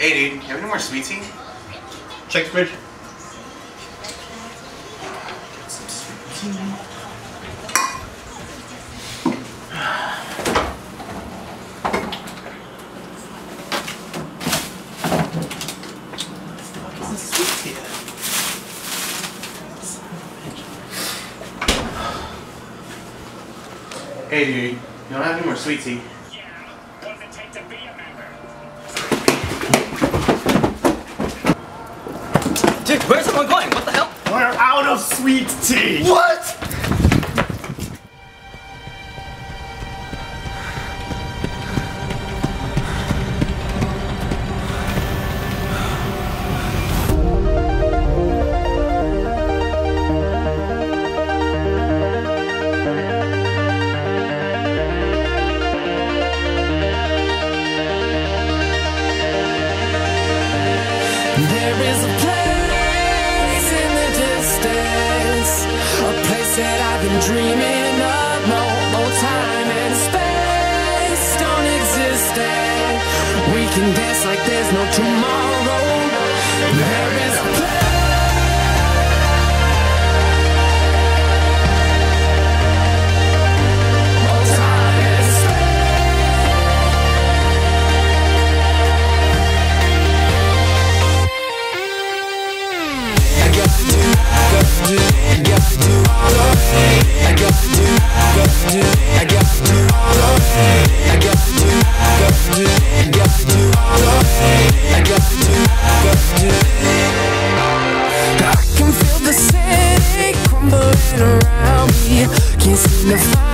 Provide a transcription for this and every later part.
Hey, dude, you have any more sweet tea? Check the fridge. Hey dude, you don't have any more sweet tea. sweet tea. What? dreaming of no more time and space don't exist. We can dance like there's no tomorrow. around me. Can't seem to find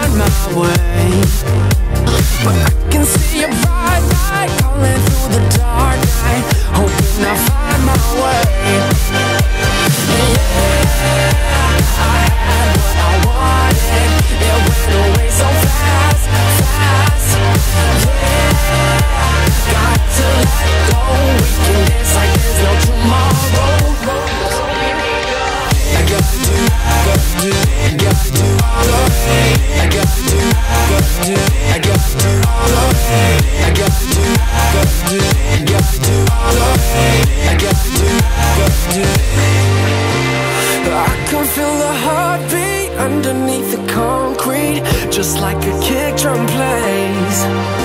underneath the concrete, just like a kick drum plays.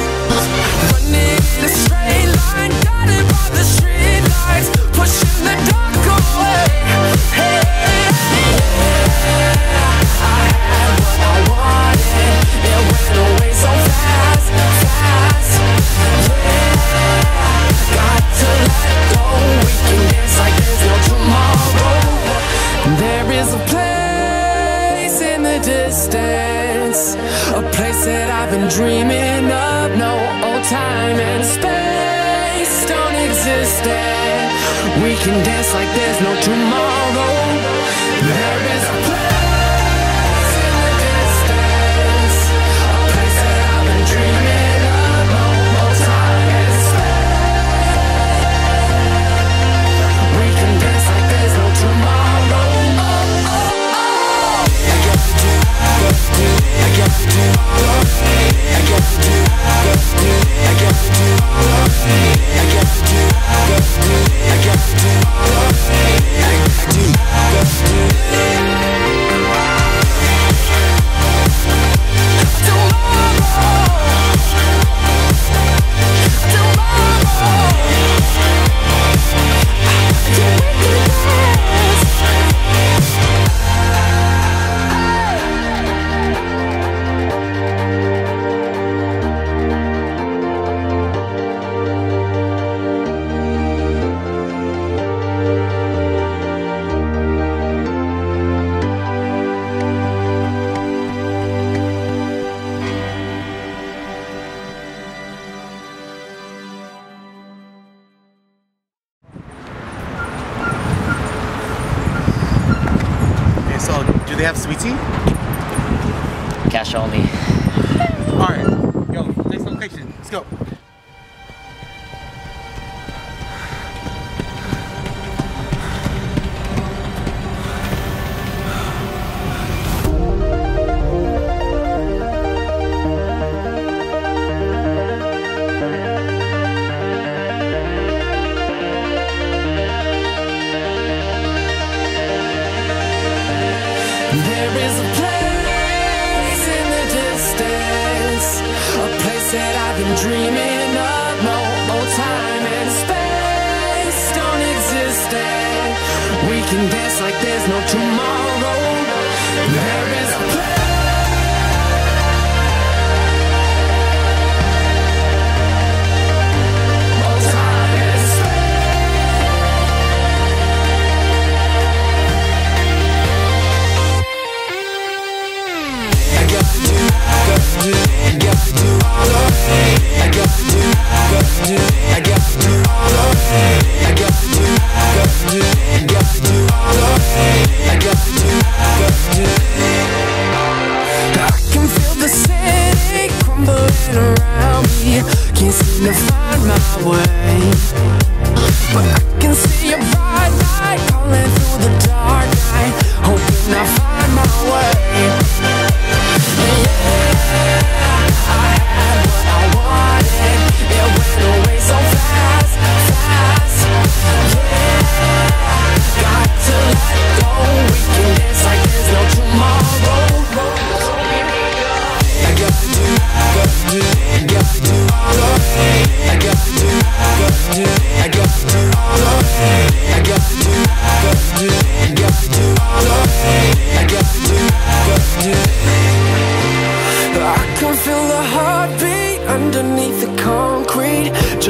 distance A place that I've been dreaming of. No old time and space don't exist We can dance like there's no tomorrow. There is a place they have sweet tea? Cash only. Alright, yo, next location. Let's go. said I've been dreaming of no time and space don't exist. and We can dance like there's no tomorrow.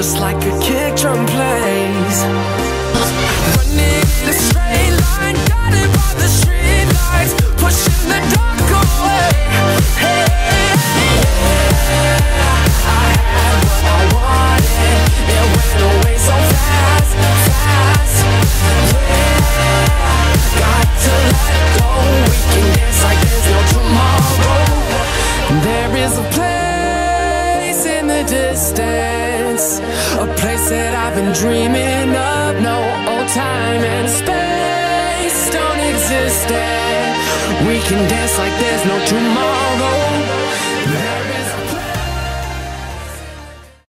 just like a kick drum plays. place, a place that I've been dreaming of. No old time and space don't exist. and We can dance like there's no tomorrow.